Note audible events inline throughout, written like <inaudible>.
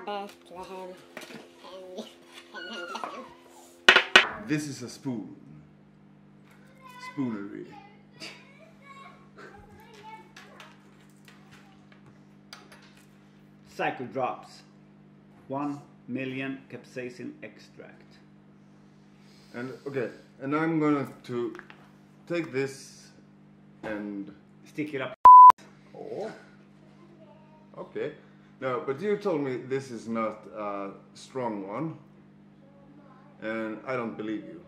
Bethlehem. This is a spoon. Spoonery. Psycho drops. One million capsaicin extract. And okay, and I'm gonna to take this and Stick it up. oh, okay. No, but you told me this is not a strong one, and I don't believe you.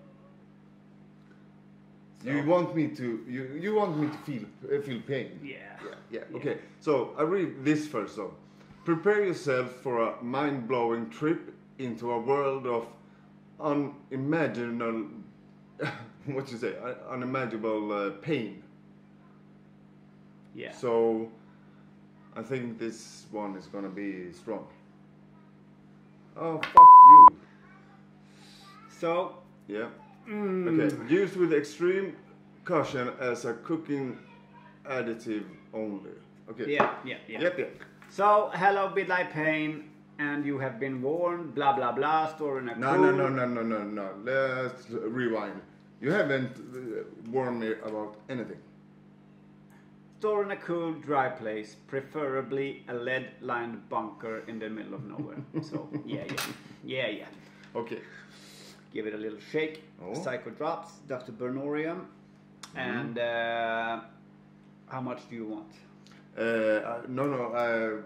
You want me to you you want me to feel uh, feel pain. Yeah. Yeah, yeah. Okay. So I read this first. So, prepare yourself for a mind-blowing trip into a world of unimaginable, <laughs> what you say, unimaginable uh, pain. Yeah. So, I think this one is gonna be strong. Oh fuck you. So, Yeah. mm, Okay. Used with extreme caution as a cooking additive only. Okay. yeah, yeah, yeah. Yep. Yep. So, hello, Bidlai Pain, and you have been warned, blah blah blah, store in a No, cool. no, no, no, no, no, no. Let's rewind. You haven't uh, warned me about anything. Store in a cool, dry place, preferably a lead lined bunker in the middle of nowhere. so, <laughs> yeah, yeah, yeah, yeah. Okay. Give it a little shake. Oh. Psycho drops, Dr. Burnorium. And uh, how much do you want? Uh, uh, no, no. Uh,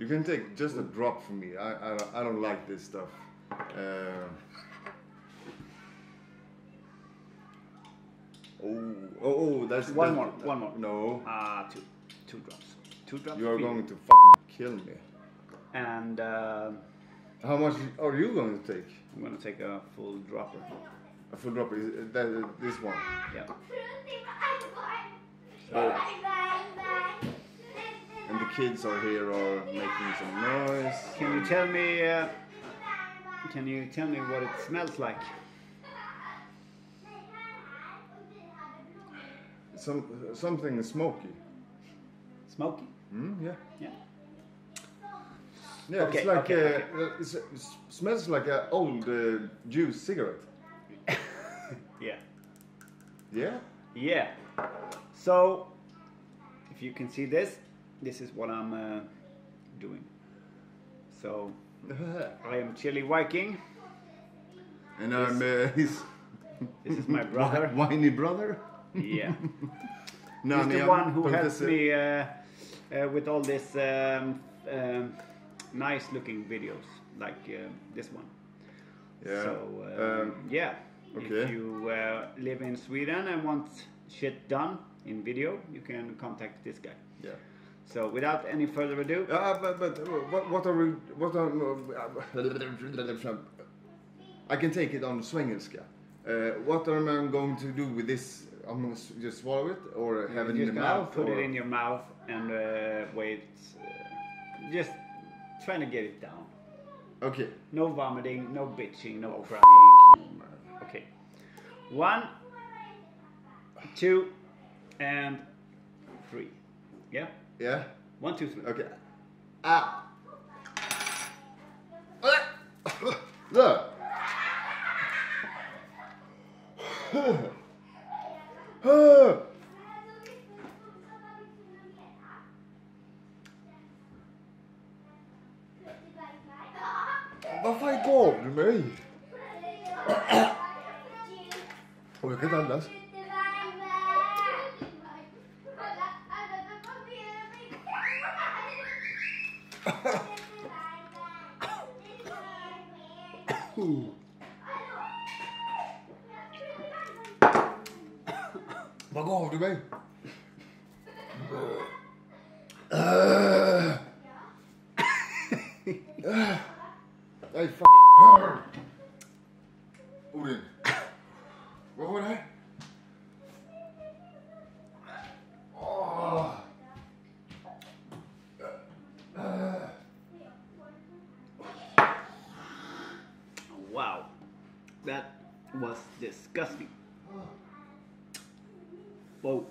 you can take just a drop from me. I, I, I don't like this stuff. Oh, oh, oh, that's One more, one more. No, Ah, two, two drops. Two drops. you are going to fucking kill me. And uh, How much are you going to take? I'm gonna take a full dropper. A full drop is that this one. Yeah. Oh. And the kids are here are making some noise. Can you tell me? Uh, can you tell me what it smells like? Some something smoky. Smoky. Mm, yeah. Yeah. Yeah, Okay, it's like okay, uh, uh, it's, it smells like an old uh, juice cigarette. <laughs> Yeah. Yeah. Yeah. So, if you can see this, this is what I'm uh, doing. So, <laughs> I am Chili Viking. and I'm uh, <laughs> his This is my brother. whiny brother. Yeah. <laughs> No, He's the one who helps me uh, uh, with all these um, um, nice looking videos, like uh, this one. Yeah. So, uh, Um, yeah. okay. If you uh, live in Sweden and want shit done in video, you can contact this guy. yeah. So, without any further ado, Uh, but but what what are we what are uh, I can take it on swengelska. Uh, what am I going to do with this? I'm gonna just swallow it or have it in the mouth? put or? it in your mouth and uh, wait. Uh, just trying to get it down. Okay. No vomiting, no bitching, no crying. Okay. One, two, and three. Yeah? Yeah. One, two, three. Okay. Ah. <laughs> <laughs> There. Vad fan gav du mig? Och jag kan inte andas. <coughs> <coughs> <coughs> Vad gav du mig? Nej, fuck. Odin. Vad var det här? Wow. That was disgusting. Whoa.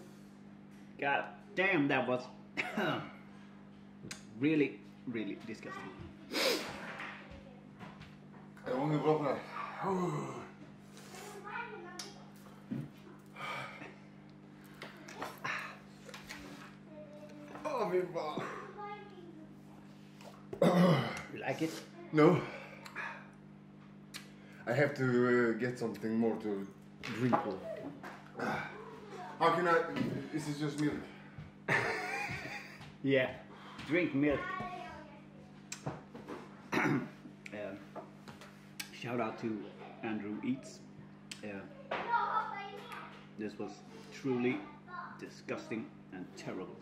God damn, that was <coughs> really, really disgusting. Jag ånger bra Åh, fy fan. You like it? No. I have to uh, get something more to drink. <sighs> How can I? This is just milk? <laughs> Yeah. Drink milk. <coughs> um, shout out to Andrew Eats. Uh, this was truly disgusting and terrible.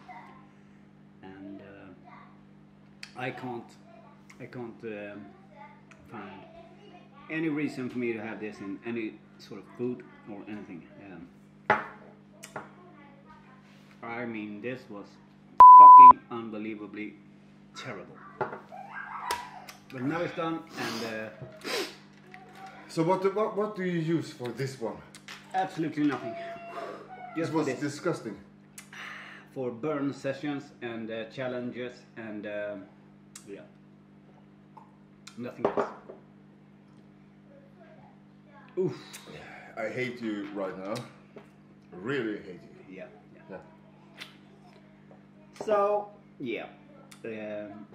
And uh, I can't, I can't um, find any reason for me to have this in any sort of food or anything. Um, I mean, this was fucking unbelievably terrible. But now it's done, and uh, So what, do- what what do you use for this one? absolutely nothing. This Just for was this. disgusting. for burn sessions and uh, challenges and um yeah, nothing else. Oof. I hate you right now. Really hate you. Yeah, yeah. Yeah. So yeah. Um,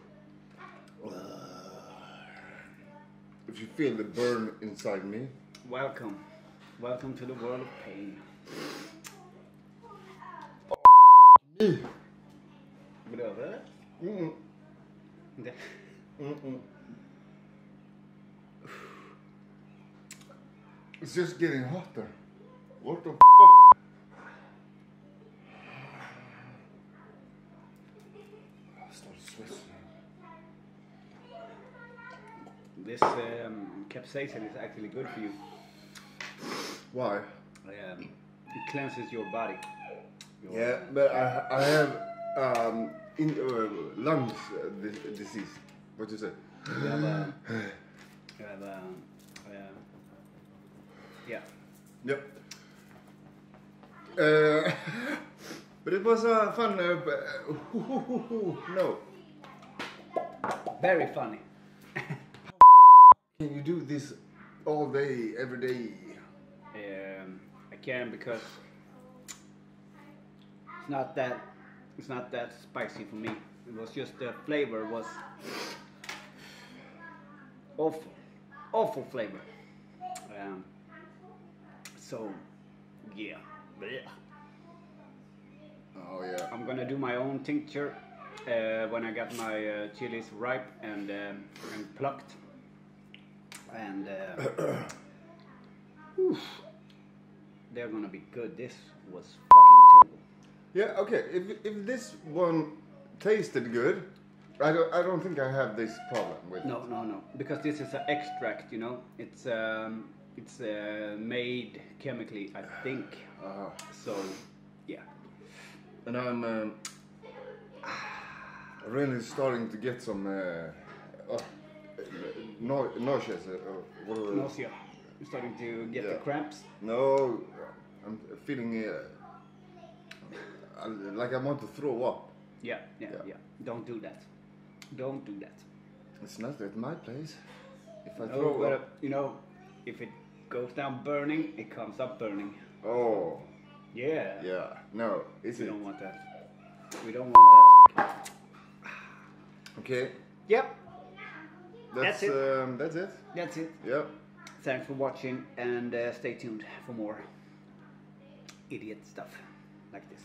If you feel the burn inside me, welcome, welcome to the world of pain. me. Brother. Mm-mm. Mm-mm. It's just getting hotter. What the fuck? This um, capsaicin is actually good for you. Why? Um, it cleanses your body. Your- Yeah, but I, I have um, in, uh, lungs uh, di- disease. What you say? You have a, you have a, uh, yeah. Yep. Uh, <laughs> but it was a fun. Uh, <laughs> no. Very funny. Can you do this all day, every day? Um, I can because it's not that it's not that spicy for me. It was just the flavor was awful, awful flavor. Um, so yeah. Oh yeah. I'm gonna do my own tincture uh, when I got my uh, chilies ripe and um, and plucked. And uh, <coughs> they're gonna be good. This was fucking terrible. Yeah. Okay. If if this one tasted good, I don't I don't think I have this problem with. No, no, no. Because this is an extract, you know. It's um, it's uh, made chemically, I think. <sighs> Uh, So, yeah. and I'm um, really starting to get some uh, uh, no, nauseous. Uh, Nausea. You're starting to get the cramps. No, I'm feeling uh, like I want to throw up. Yeah, yeah, Yeah. yeah. Don't do that. Don't do that. It's not at my place. If I No, throw but, up, you know, if it goes down burning, it comes up burning. oh Yeah. yeah, no, is We it? don't want that. We don't want that. Okay, Yep, that's That's it. Um, that's it. that's it. Yep. Thanks for watching and uh, stay tuned for more idiot stuff like this.